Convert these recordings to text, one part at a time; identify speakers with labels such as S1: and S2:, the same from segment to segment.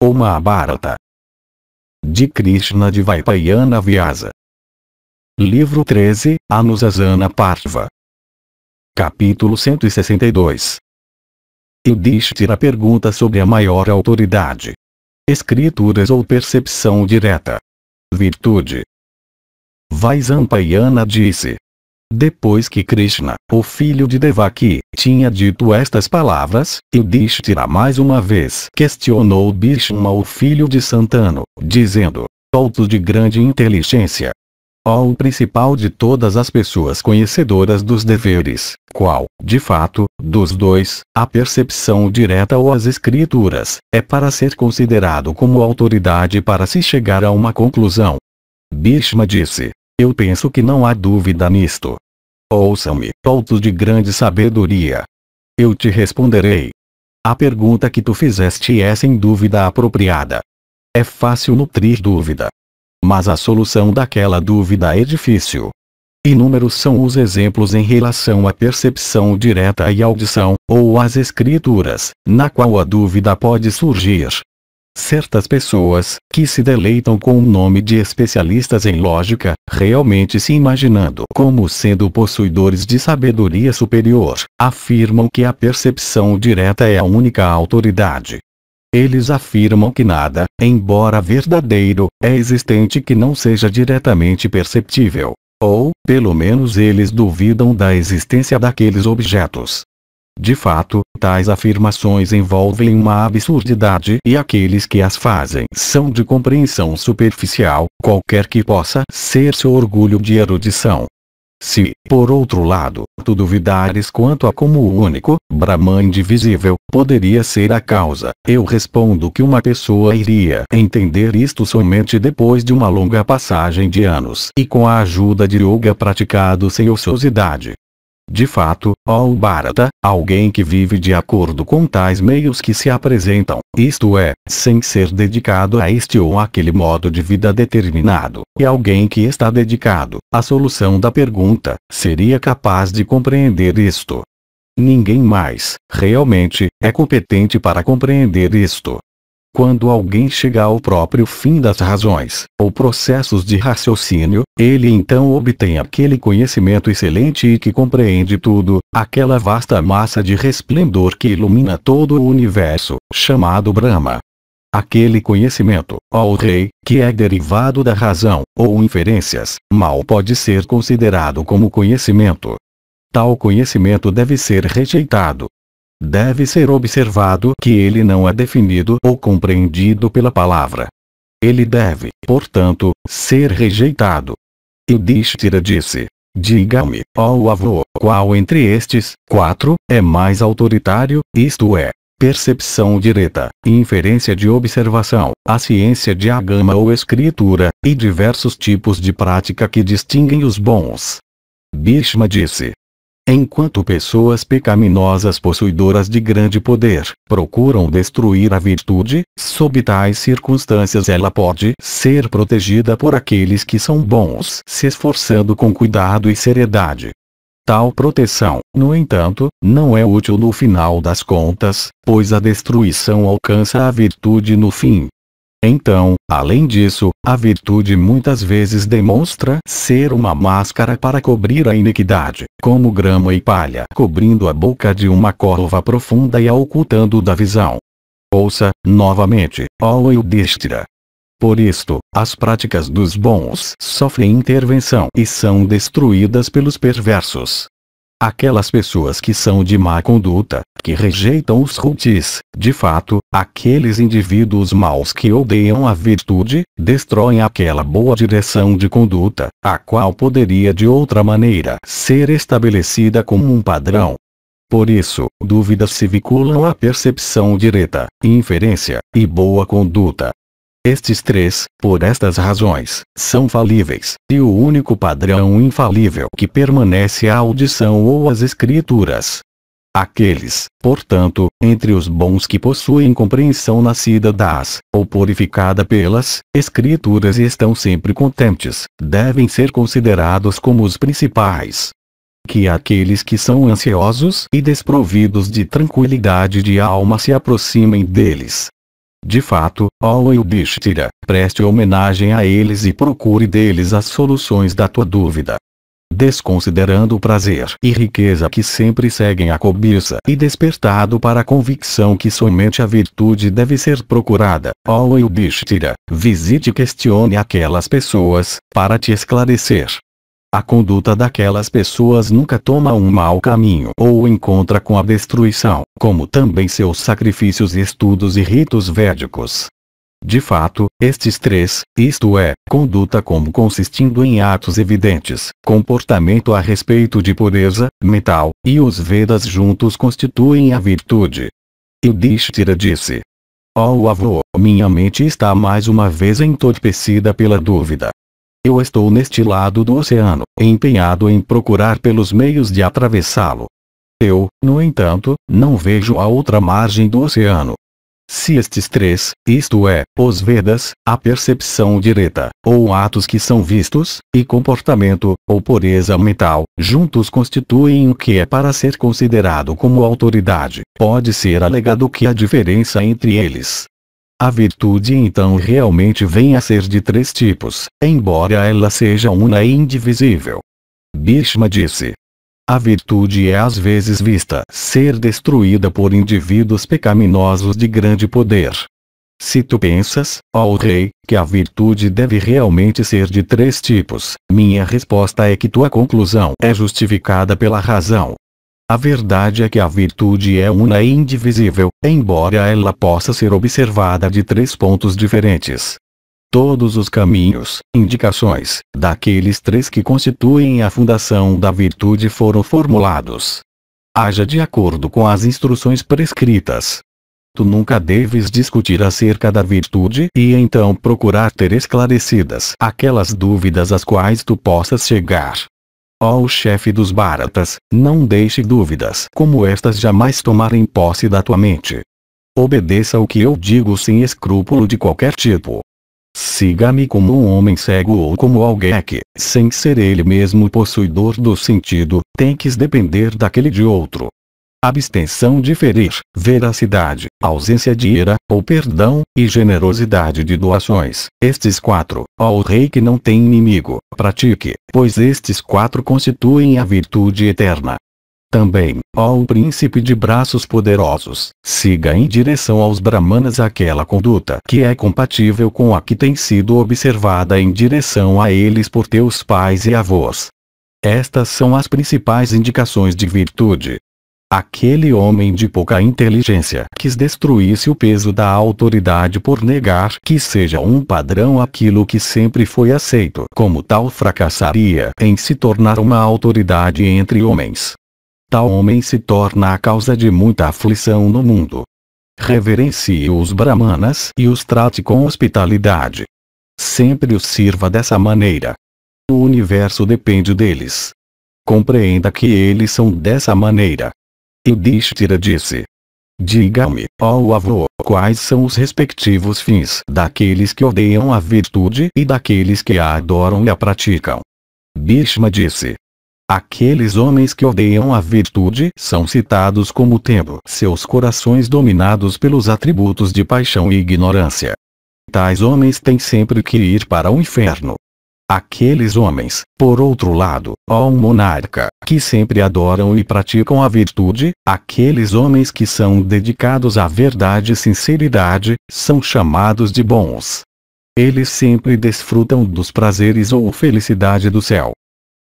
S1: ou Mahabharata. De Krishna de Vaipayana Vyasa. Livro 13, Anusasana Parva. Capítulo 162. Yudhishthira pergunta sobre a maior autoridade. Escrituras ou percepção direta. Virtude. Vaisampayana disse. Depois que Krishna, o filho de Devaki, tinha dito estas palavras, Yudhishthira mais uma vez questionou Bhishma o filho de Santano, dizendo, alto de grande inteligência, ó o principal de todas as pessoas conhecedoras dos deveres, qual, de fato, dos dois, a percepção direta ou as escrituras, é para ser considerado como autoridade para se chegar a uma conclusão. Bhishma disse, eu penso que não há dúvida nisto. Ouçam-me, altos de grande sabedoria. Eu te responderei. A pergunta que tu fizeste é sem dúvida apropriada. É fácil nutrir dúvida. Mas a solução daquela dúvida é difícil. Inúmeros são os exemplos em relação à percepção direta e audição, ou às escrituras, na qual a dúvida pode surgir. Certas pessoas, que se deleitam com o nome de especialistas em lógica, realmente se imaginando como sendo possuidores de sabedoria superior, afirmam que a percepção direta é a única autoridade. Eles afirmam que nada, embora verdadeiro, é existente que não seja diretamente perceptível. Ou, pelo menos eles duvidam da existência daqueles objetos. De fato, tais afirmações envolvem uma absurdidade e aqueles que as fazem são de compreensão superficial, qualquer que possa ser seu orgulho de erudição. Se, por outro lado, tu duvidares quanto a como o único, Brahman indivisível, poderia ser a causa, eu respondo que uma pessoa iria entender isto somente depois de uma longa passagem de anos e com a ajuda de yoga praticado sem ociosidade. De fato, ó Bharata, alguém que vive de acordo com tais meios que se apresentam, isto é, sem ser dedicado a este ou aquele modo de vida determinado, e alguém que está dedicado à solução da pergunta, seria capaz de compreender isto. Ninguém mais, realmente, é competente para compreender isto. Quando alguém chega ao próprio fim das razões, ou processos de raciocínio, ele então obtém aquele conhecimento excelente e que compreende tudo, aquela vasta massa de resplendor que ilumina todo o universo, chamado Brahma. Aquele conhecimento, ó rei, que é derivado da razão, ou inferências, mal pode ser considerado como conhecimento. Tal conhecimento deve ser rejeitado, Deve ser observado que ele não é definido ou compreendido pela palavra. Ele deve, portanto, ser rejeitado. Yudhishthira disse: Diga-me, ó avô, qual entre estes quatro é mais autoritário, isto é, percepção direta, inferência de observação, a ciência de agama ou escritura, e diversos tipos de prática que distinguem os bons. Bhishma disse: Enquanto pessoas pecaminosas possuidoras de grande poder procuram destruir a virtude, sob tais circunstâncias ela pode ser protegida por aqueles que são bons, se esforçando com cuidado e seriedade. Tal proteção, no entanto, não é útil no final das contas, pois a destruição alcança a virtude no fim, então, além disso, a virtude muitas vezes demonstra ser uma máscara para cobrir a iniquidade, como grama e palha cobrindo a boca de uma cova profunda e a ocultando da visão. Ouça, novamente, ó Yudhishthira. Por isto, as práticas dos bons sofrem intervenção e são destruídas pelos perversos. Aquelas pessoas que são de má conduta, que rejeitam os rutis, de fato, aqueles indivíduos maus que odeiam a virtude, destroem aquela boa direção de conduta, a qual poderia de outra maneira ser estabelecida como um padrão. Por isso, dúvidas se vinculam à percepção direta, inferência, e boa conduta. Estes três, por estas razões, são falíveis, e o único padrão infalível que permanece é a audição ou as escrituras. Aqueles, portanto, entre os bons que possuem compreensão nascida das, ou purificada pelas, escrituras e estão sempre contentes, devem ser considerados como os principais. Que aqueles que são ansiosos e desprovidos de tranquilidade de alma se aproximem deles, De fato, ó Yudhishthira, preste homenagem a eles e procure deles as soluções da tua dúvida. Desconsiderando o prazer e riqueza que sempre seguem a cobiça e despertado para a convicção que somente a virtude deve ser procurada, ó Yudhishthira, visite e questione aquelas pessoas, para te esclarecer. A conduta daquelas pessoas nunca toma um mau caminho ou encontra com a destruição, como também seus sacrifícios estudos e ritos védicos. De fato, estes três, isto é, conduta como consistindo em atos evidentes, comportamento a respeito de pureza, mental, e os Vedas juntos constituem a virtude. Yudhishthira disse. Ó oh, avô, minha mente está mais uma vez entorpecida pela dúvida. Eu estou neste lado do oceano, empenhado em procurar pelos meios de atravessá-lo. Eu, no entanto, não vejo a outra margem do oceano. Se estes três, isto é, os Vedas, a percepção direta, ou atos que são vistos, e comportamento, ou pureza mental, juntos constituem o que é para ser considerado como autoridade, pode ser alegado que a diferença entre eles, a virtude então realmente vem a ser de três tipos, embora ela seja una e indivisível. Bhishma disse. A virtude é às vezes vista ser destruída por indivíduos pecaminosos de grande poder. Se tu pensas, ó rei, que a virtude deve realmente ser de três tipos, minha resposta é que tua conclusão é justificada pela razão, a verdade é que a virtude é una e indivisível, embora ela possa ser observada de três pontos diferentes. Todos os caminhos, indicações, daqueles três que constituem a fundação da virtude foram formulados. Haja de acordo com as instruções prescritas. Tu nunca deves discutir acerca da virtude e então procurar ter esclarecidas aquelas dúvidas às quais tu possas chegar. Ó oh, chefe dos Baratas, não deixe dúvidas como estas jamais tomarem posse da tua mente. Obedeça o que eu digo sem escrúpulo de qualquer tipo. Siga-me como um homem cego ou como alguém que, sem ser ele mesmo possuidor do sentido, tem que depender daquele de outro abstenção de ferir, veracidade, ausência de ira, ou perdão, e generosidade de doações. Estes quatro, ó rei que não tem inimigo, pratique, pois estes quatro constituem a virtude eterna. Também, ó príncipe de braços poderosos, siga em direção aos brahmanas aquela conduta que é compatível com a que tem sido observada em direção a eles por teus pais e avós. Estas são as principais indicações de virtude, Aquele homem de pouca inteligência quis destruísse o peso da autoridade por negar que seja um padrão aquilo que sempre foi aceito como tal fracassaria em se tornar uma autoridade entre homens. Tal homem se torna a causa de muita aflição no mundo. Reverencie os brahmanas e os trate com hospitalidade. Sempre os sirva dessa maneira. O universo depende deles. Compreenda que eles são dessa maneira. Yudhishthira disse. Diga-me, ó avô, quais são os respectivos fins daqueles que odeiam a virtude e daqueles que a adoram e a praticam. Bhishma disse. Aqueles homens que odeiam a virtude são citados como tendo seus corações dominados pelos atributos de paixão e ignorância. Tais homens têm sempre que ir para o inferno, Aqueles homens, por outro lado, ó um monarca, que sempre adoram e praticam a virtude, aqueles homens que são dedicados à verdade e sinceridade, são chamados de bons. Eles sempre desfrutam dos prazeres ou felicidade do céu.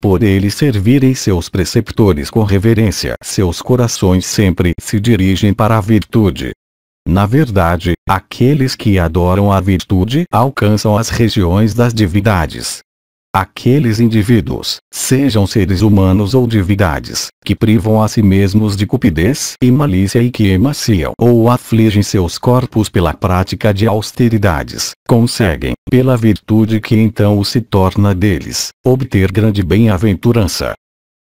S1: Por eles servirem seus preceptores com reverência, seus corações sempre se dirigem para a virtude. Na verdade, aqueles que adoram a virtude alcançam as regiões das divindades. Aqueles indivíduos, sejam seres humanos ou divindades, que privam a si mesmos de cupidez e malícia e que emaciam ou afligem seus corpos pela prática de austeridades, conseguem, pela virtude que então se torna deles, obter grande bem-aventurança.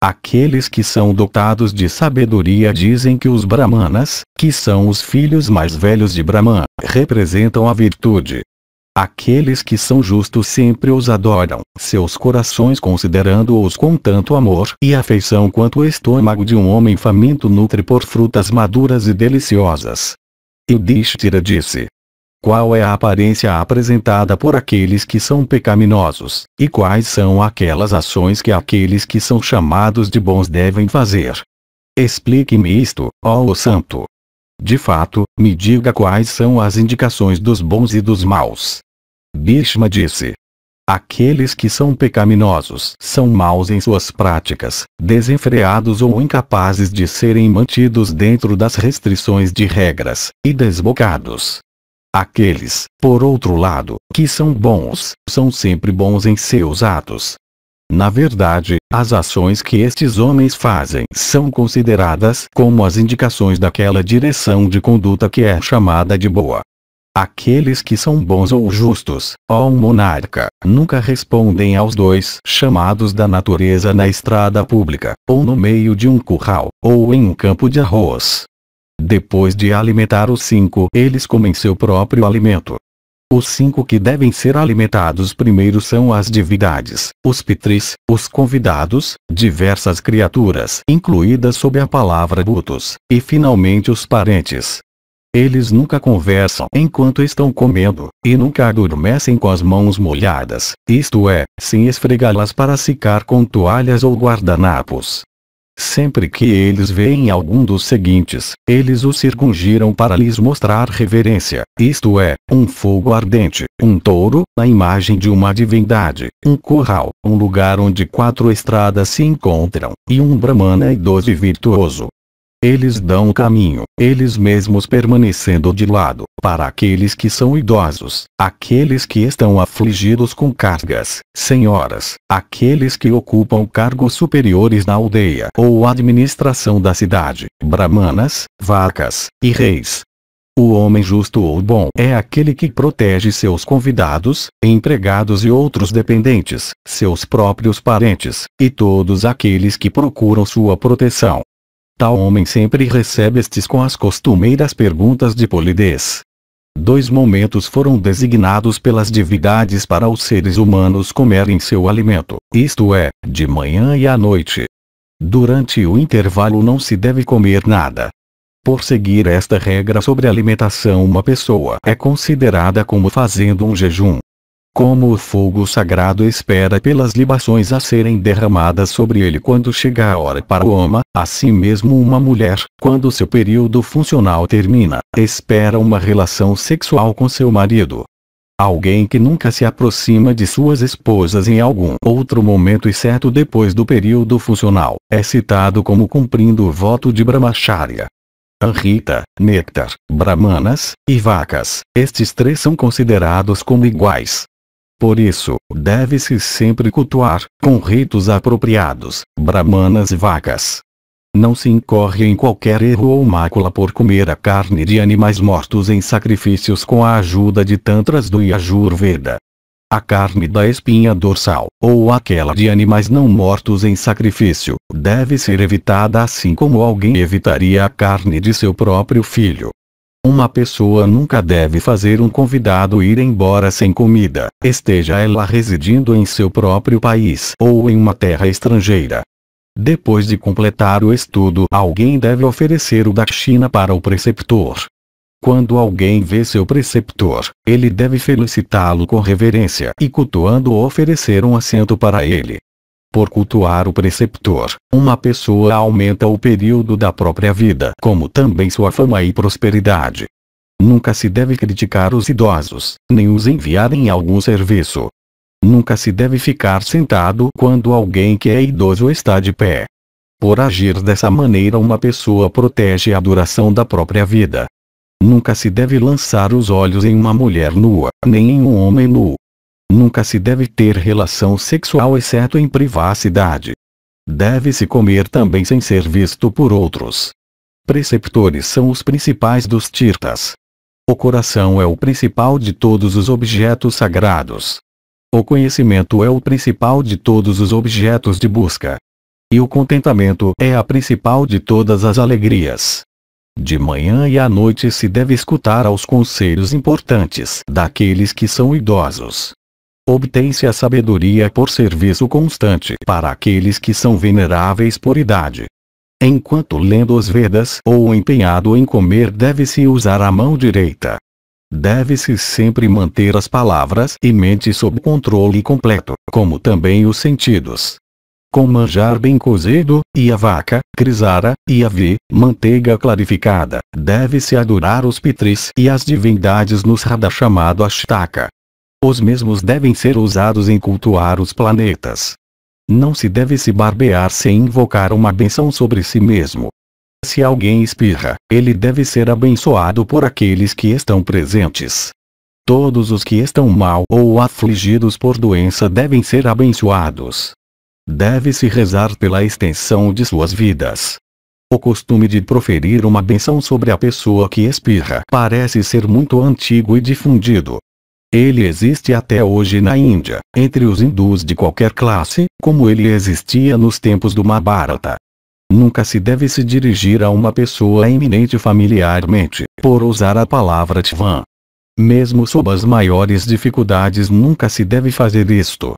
S1: Aqueles que são dotados de sabedoria dizem que os Brahmanas, que são os filhos mais velhos de Brahman, representam a virtude, Aqueles que são justos sempre os adoram, seus corações considerando-os com tanto amor e afeição quanto o estômago de um homem faminto nutre por frutas maduras e deliciosas. Yudhishthira disse. Qual é a aparência apresentada por aqueles que são pecaminosos, e quais são aquelas ações que aqueles que são chamados de bons devem fazer? Explique-me isto, ó Santo. De fato, me diga quais são as indicações dos bons e dos maus. Bishma disse. Aqueles que são pecaminosos são maus em suas práticas, desenfreados ou incapazes de serem mantidos dentro das restrições de regras, e desbocados. Aqueles, por outro lado, que são bons, são sempre bons em seus atos. Na verdade, as ações que estes homens fazem são consideradas como as indicações daquela direção de conduta que é chamada de boa. Aqueles que são bons ou justos, ó monarca, nunca respondem aos dois chamados da natureza na estrada pública, ou no meio de um curral, ou em um campo de arroz. Depois de alimentar os cinco, eles comem seu próprio alimento. Os cinco que devem ser alimentados primeiro são as divindades, os pitris, os convidados, diversas criaturas incluídas sob a palavra butos, e finalmente os parentes, eles nunca conversam enquanto estão comendo, e nunca adormecem com as mãos molhadas, isto é, sem esfregá-las para secar com toalhas ou guardanapos. Sempre que eles veem algum dos seguintes, eles o circungiram para lhes mostrar reverência, isto é, um fogo ardente, um touro, a imagem de uma divindade, um curral, um lugar onde quatro estradas se encontram, e um brahmana idoso e virtuoso, eles dão o caminho, eles mesmos permanecendo de lado, para aqueles que são idosos, aqueles que estão afligidos com cargas, senhoras, aqueles que ocupam cargos superiores na aldeia ou administração da cidade, brahmanas, vacas, e reis, o homem justo ou bom é aquele que protege seus convidados, empregados e outros dependentes, seus próprios parentes, e todos aqueles que procuram sua proteção. Tal homem sempre recebe estes com as costumeiras perguntas de polidez. Dois momentos foram designados pelas divindades para os seres humanos comerem seu alimento, isto é, de manhã e à noite. Durante o intervalo não se deve comer nada. Por seguir esta regra sobre alimentação, uma pessoa é considerada como fazendo um jejum. Como o fogo sagrado espera pelas libações a serem derramadas sobre ele quando chega a hora para o Oma, assim mesmo uma mulher, quando seu período funcional termina, espera uma relação sexual com seu marido. Alguém que nunca se aproxima de suas esposas em algum outro momento exceto depois do período funcional, é citado como cumprindo o voto de Brahmacharya. Anrita, Néctar, Brahmanas, e vacas, estes três são considerados como iguais, por isso, deve-se sempre cultuar, com ritos apropriados, brahmanas e vacas. Não se incorre em qualquer erro ou mácula por comer a carne de animais mortos em sacrifícios com a ajuda de tantras do Yajurveda. A carne da espinha dorsal, ou aquela de animais não mortos em sacrifício, deve ser evitada assim como alguém evitaria a carne de seu próprio filho. Uma pessoa nunca deve fazer um convidado ir embora sem comida, esteja ela residindo em seu próprio país ou em uma terra estrangeira. Depois de completar o estudo, alguém deve oferecer o dakshina para o preceptor. Quando alguém vê seu preceptor, ele deve felicitá-lo com reverência e cultuando oferecer um assento para ele. Por cultuar o preceptor, uma pessoa aumenta o período da própria vida, como também sua fama e prosperidade. Nunca se deve criticar os idosos, nem os enviar em algum serviço. Nunca se deve ficar sentado quando alguém que é idoso está de pé. Por agir dessa maneira, uma pessoa protege a duração da própria vida. Nunca se deve lançar os olhos em uma mulher nua, nem em um homem nu. Nunca se deve ter relação sexual exceto em privacidade. Deve-se comer também sem ser visto por outros. Preceptores são os principais dos tirtas. O coração é o principal de todos os objetos sagrados. O conhecimento é o principal de todos os objetos de busca. E o contentamento é a principal de todas as alegrias. De manhã e à noite se deve escutar aos conselhos importantes daqueles que são idosos. Obtém-se a sabedoria por serviço constante para aqueles que são veneráveis por idade. Enquanto lendo os Vedas ou empenhado em comer deve-se usar a mão direita. Deve-se sempre manter as palavras e mente sob controle completo, como também os sentidos. Com manjar bem cozido, e a vaca, crisara, e a vi, manteiga clarificada, deve-se adorar os pitris e as divindades nos rada chamado Ashtaka. Os mesmos devem ser usados em cultuar os planetas. Não se deve se barbear sem invocar uma benção sobre si mesmo. Se alguém espirra, ele deve ser abençoado por aqueles que estão presentes. Todos os que estão mal ou afligidos por doença devem ser abençoados. Deve-se rezar pela extensão de suas vidas. O costume de proferir uma benção sobre a pessoa que espirra parece ser muito antigo e difundido. Ele existe até hoje na Índia, entre os hindus de qualquer classe, como ele existia nos tempos do Mahabharata. Nunca se deve se dirigir a uma pessoa eminente familiarmente, por usar a palavra Tvan. Mesmo sob as maiores dificuldades nunca se deve fazer isto.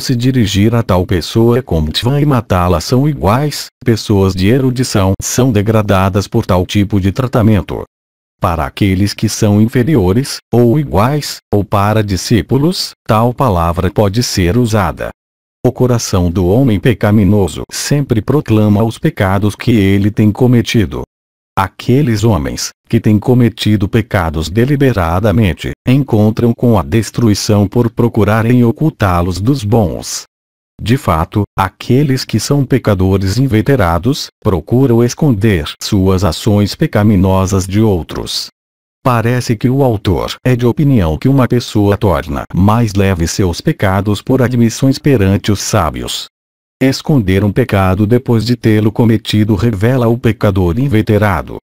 S1: Se dirigir a tal pessoa como Tvan e matá-la são iguais, pessoas de erudição são degradadas por tal tipo de tratamento. Para aqueles que são inferiores, ou iguais, ou para discípulos, tal palavra pode ser usada. O coração do homem pecaminoso sempre proclama os pecados que ele tem cometido. Aqueles homens, que têm cometido pecados deliberadamente, encontram com a destruição por procurarem ocultá-los dos bons. De fato, aqueles que são pecadores inveterados, procuram esconder suas ações pecaminosas de outros. Parece que o autor é de opinião que uma pessoa torna mais leve seus pecados por admissões perante os sábios. Esconder um pecado depois de tê-lo cometido revela o pecador inveterado.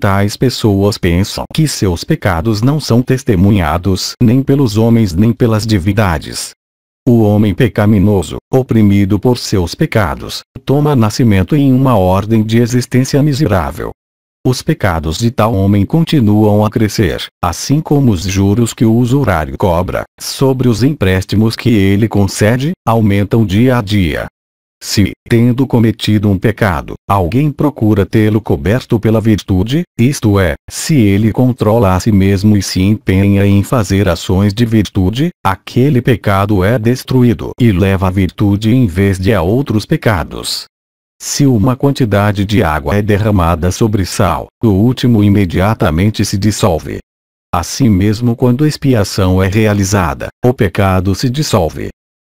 S1: Tais pessoas pensam que seus pecados não são testemunhados nem pelos homens nem pelas divindades. O homem pecaminoso, oprimido por seus pecados, toma nascimento em uma ordem de existência miserável. Os pecados de tal homem continuam a crescer, assim como os juros que o usurário cobra, sobre os empréstimos que ele concede, aumentam dia a dia. Se, tendo cometido um pecado, alguém procura tê-lo coberto pela virtude, isto é, se ele controla a si mesmo e se empenha em fazer ações de virtude, aquele pecado é destruído e leva a virtude em vez de a outros pecados. Se uma quantidade de água é derramada sobre sal, o último imediatamente se dissolve. Assim mesmo quando expiação é realizada, o pecado se dissolve.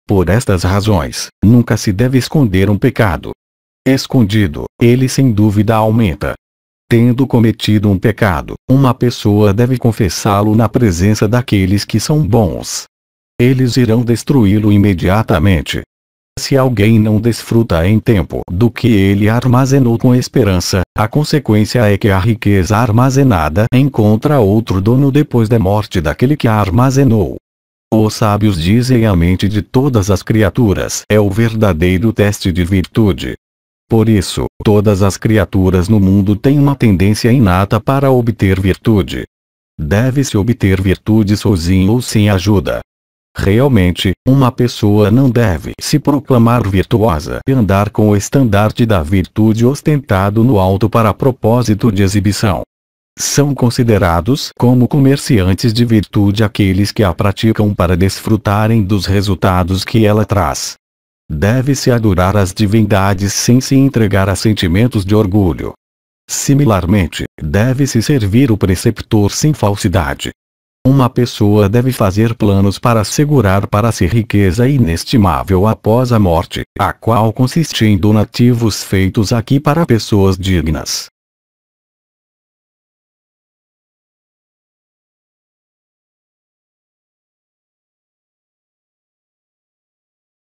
S1: Por estas razões, nunca se deve esconder um pecado. Escondido, ele sem dúvida aumenta. Tendo cometido um pecado, uma pessoa deve confessá-lo na presença daqueles que são bons. Eles irão destruí-lo imediatamente, se alguém não desfruta em tempo do que ele armazenou com esperança, a consequência é que a riqueza armazenada encontra outro dono depois da morte daquele que a armazenou. Os sábios dizem a mente de todas as criaturas é o verdadeiro teste de virtude. Por isso, todas as criaturas no mundo têm uma tendência inata para obter virtude. Deve-se obter virtude sozinho ou sem ajuda. Realmente, uma pessoa não deve se proclamar virtuosa e andar com o estandarte da virtude ostentado no alto para propósito de exibição. São considerados como comerciantes de virtude aqueles que a praticam para desfrutarem dos resultados que ela traz. Deve-se adorar as divindades sem se entregar a sentimentos de orgulho. Similarmente, deve-se servir o preceptor sem falsidade, uma pessoa deve fazer planos para assegurar para si riqueza inestimável após a morte, a qual consiste em donativos feitos aqui para pessoas dignas.